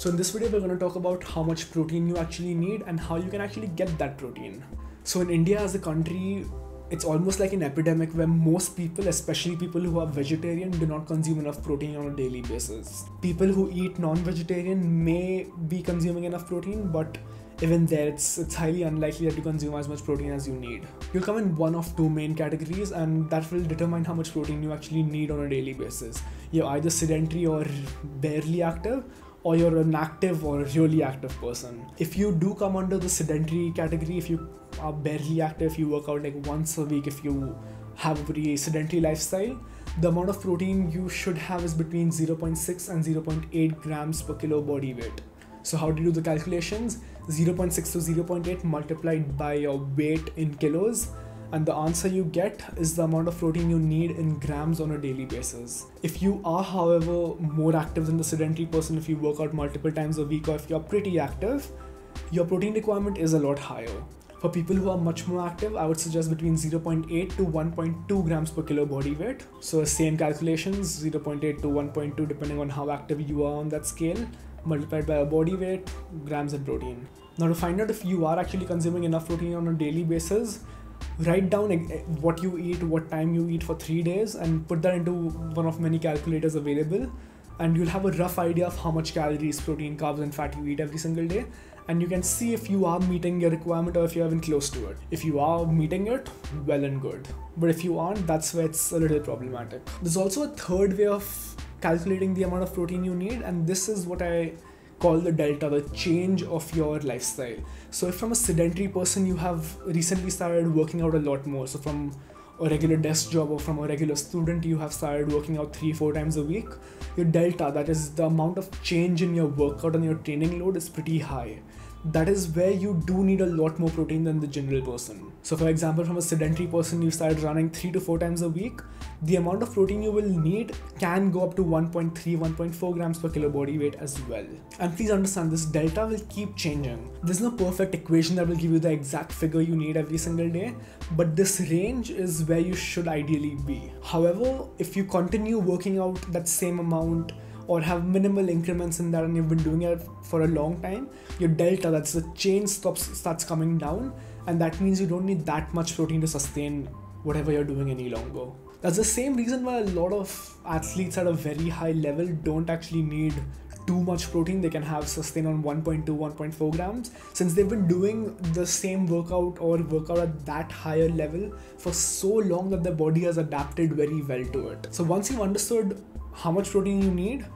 So in this video, we're going to talk about how much protein you actually need and how you can actually get that protein. So in India as a country, it's almost like an epidemic where most people, especially people who are vegetarian, do not consume enough protein on a daily basis. People who eat non-vegetarian may be consuming enough protein, but even there, it's, it's highly unlikely that you consume as much protein as you need. You'll come in one of two main categories, and that will determine how much protein you actually need on a daily basis. You're either sedentary or barely active, or you're an active or a really active person. If you do come under the sedentary category, if you are barely active, you work out like once a week, if you have a very sedentary lifestyle, the amount of protein you should have is between 0.6 and 0.8 grams per kilo body weight. So how do you do the calculations? 0.6 to 0.8 multiplied by your weight in kilos and the answer you get is the amount of protein you need in grams on a daily basis. If you are, however, more active than the sedentary person, if you work out multiple times a week, or if you're pretty active, your protein requirement is a lot higher. For people who are much more active, I would suggest between 0.8 to 1.2 grams per kilo body weight. So, same calculations 0.8 to 1.2, depending on how active you are on that scale, multiplied by your body weight, grams of protein. Now, to find out if you are actually consuming enough protein on a daily basis, write down eh, what you eat, what time you eat for three days, and put that into one of many calculators available. And you'll have a rough idea of how much calories, protein, carbs, and fat you eat every single day. And you can see if you are meeting your requirement or if you're even close to it. If you are meeting it, well and good. But if you aren't, that's where it's a little problematic. There's also a third way of calculating the amount of protein you need, and this is what I call the delta, the change of your lifestyle. So, if from a sedentary person you have recently started working out a lot more, so from a regular desk job or from a regular student you have started working out three four times a week. Your delta that is the amount of change in your workout and your training load is pretty high that is where you do need a lot more protein than the general person. So, for example, from a sedentary person, you start running three to four times a week, the amount of protein you will need can go up to 1.3, 1.4 grams per kilo body weight as well. And please understand this delta will keep changing. There's no perfect equation that will give you the exact figure you need every single day, but this range is where you should ideally be. However, if you continue working out that same amount, or have minimal increments in that and you've been doing it for a long time, your delta, that's the change stops starts coming down, and that means you don't need that much protein to sustain whatever you're doing any longer. That's the same reason why a lot of athletes at a very high level don't actually need too much protein. They can have sustain on 1.2, 1.4 grams since they've been doing the same workout or workout at that higher level for so long that their body has adapted very well to it. So once you've understood how much protein you need,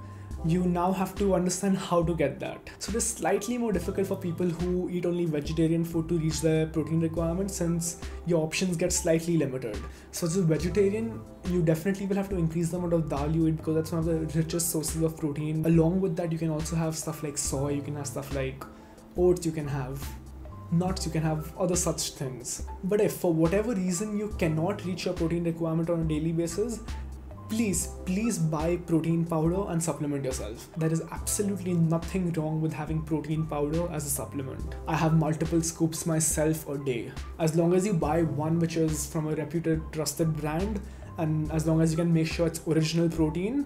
you now have to understand how to get that. So it is slightly more difficult for people who eat only vegetarian food to reach their protein requirements since your options get slightly limited. So as a vegetarian, you definitely will have to increase the amount of dal you eat because that's one of the richest sources of protein. Along with that, you can also have stuff like soy, you can have stuff like oats, you can have nuts, you can have other such things. But if for whatever reason you cannot reach your protein requirement on a daily basis, please please buy protein powder and supplement yourself there is absolutely nothing wrong with having protein powder as a supplement i have multiple scoops myself a day as long as you buy one which is from a reputed trusted brand and as long as you can make sure it's original protein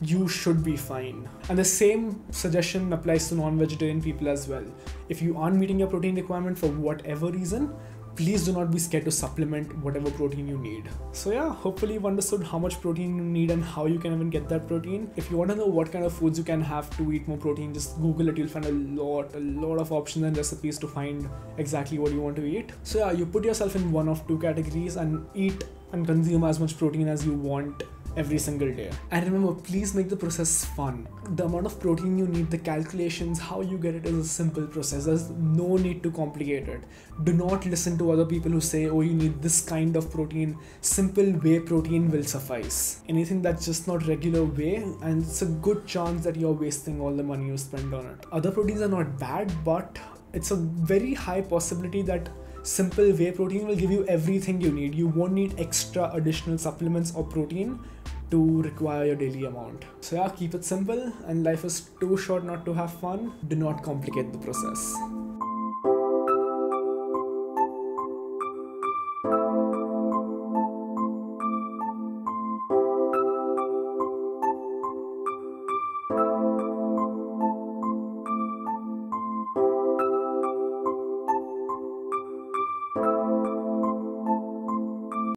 you should be fine. And the same suggestion applies to non vegetarian people as well. If you aren't meeting your protein requirement for whatever reason, please do not be scared to supplement whatever protein you need. So yeah, hopefully you've understood how much protein you need and how you can even get that protein. If you want to know what kind of foods you can have to eat more protein, just Google it. You'll find a lot, a lot of options and recipes to find exactly what you want to eat. So yeah, you put yourself in one of two categories and eat and consume as much protein as you want every single day. And remember, please make the process fun. The amount of protein you need, the calculations, how you get it is a simple process. There's no need to complicate it. Do not listen to other people who say, oh, you need this kind of protein. Simple whey protein will suffice. Anything that's just not regular whey, and it's a good chance that you're wasting all the money you spend on it. Other proteins are not bad, but it's a very high possibility that simple whey protein will give you everything you need. You won't need extra additional supplements or protein to require your daily amount. So, yeah, keep it simple, and life is too short not to have fun. Do not complicate the process.